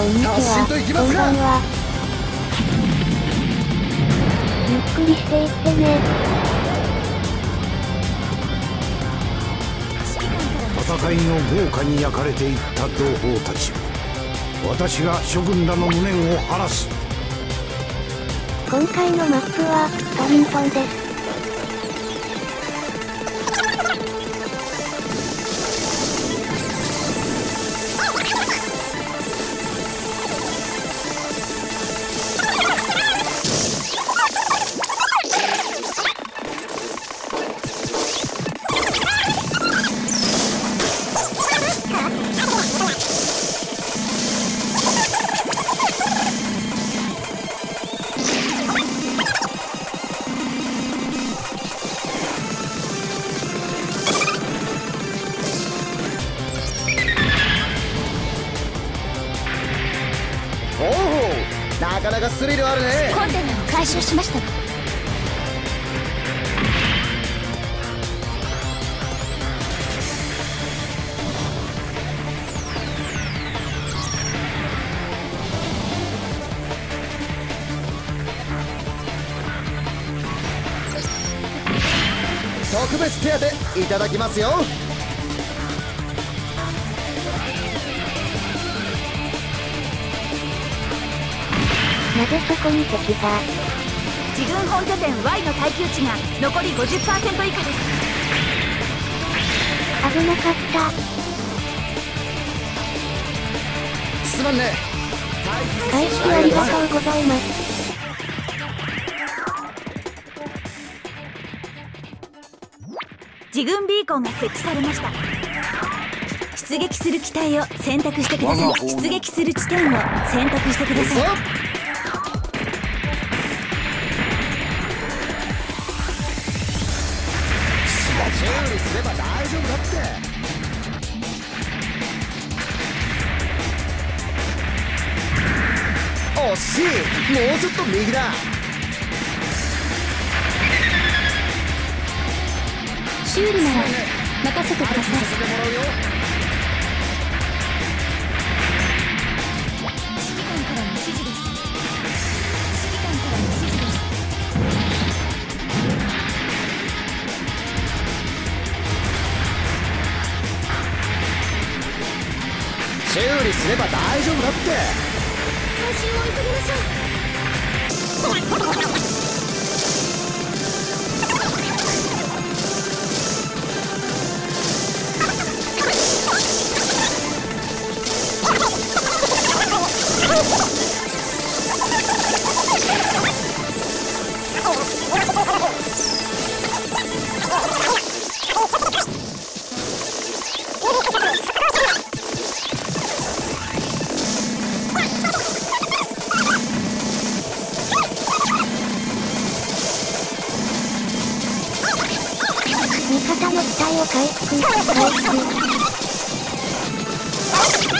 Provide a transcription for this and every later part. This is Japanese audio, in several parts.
こんにちは。こんばんは。ゆっくりしていってね。戦いの豪華に焼かれていった同胞たち私が諸軍らの無念を晴らす今回のマップは、トリントンです。スリルあるね。コンテナを回収しました。特別手当いただきますよなぜそこに敵が自軍本拠点 Y の耐久値が残り50%以下です。危なかった。すまんね。回復ありがとうございます。自軍ビーコンが設置されました。出撃する機体を選択してください。出撃する地点を選択してくださいしいもうちょっと右だ。修理なら任せてください。修理す。れば大丈夫だって回味方の機体を回復回復。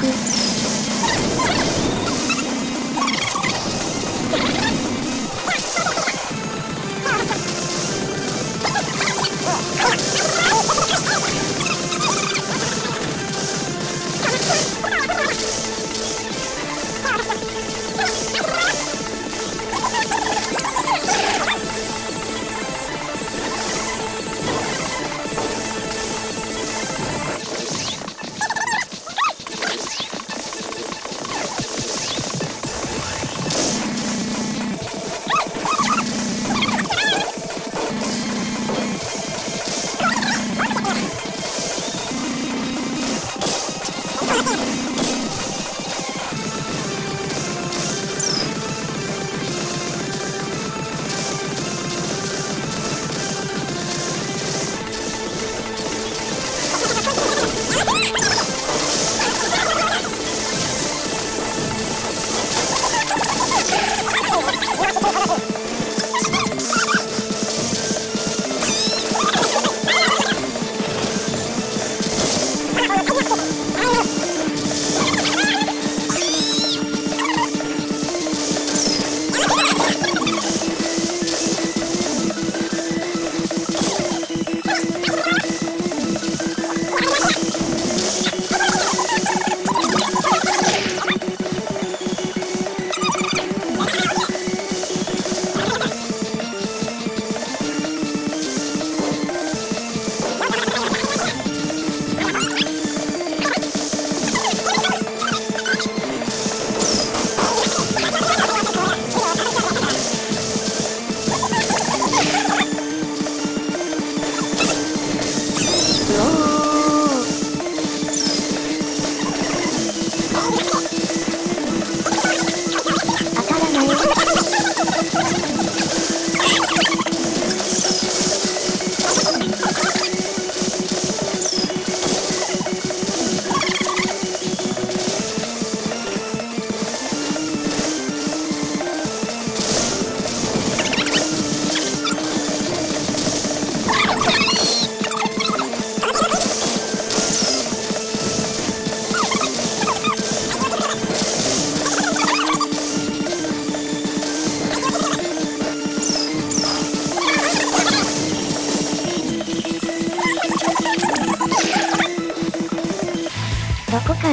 回復。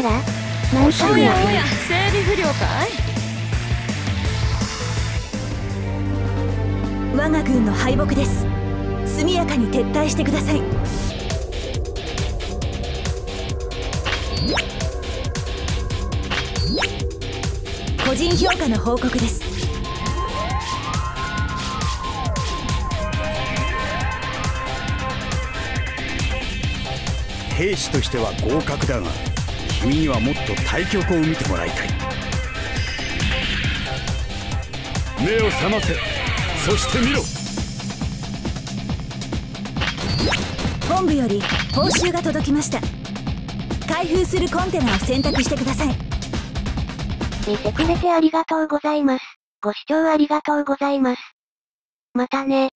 ら何おやおや。整備不良かい我が軍の敗北です。速やかに撤退してください。個人評価の報告です。兵士としては合格だが君にはもっと対局を見てもらいたい目を覚ませそして見ろ本部より報酬が届きました開封するコンテナを選択してください見てくれてありがとうございます。ご視聴ありがとうございます。またね。